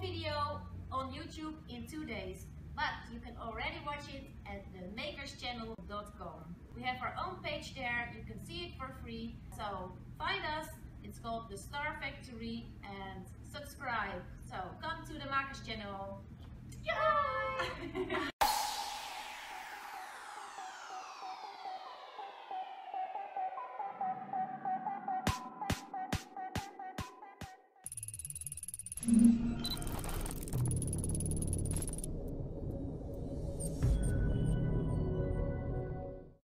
video on YouTube in two days, but you can already watch it at themakerschannel.com. We have our own page there, you can see it for free, so find us, it's called The Star Factory, and subscribe. So come to the Makers Channel. Bye.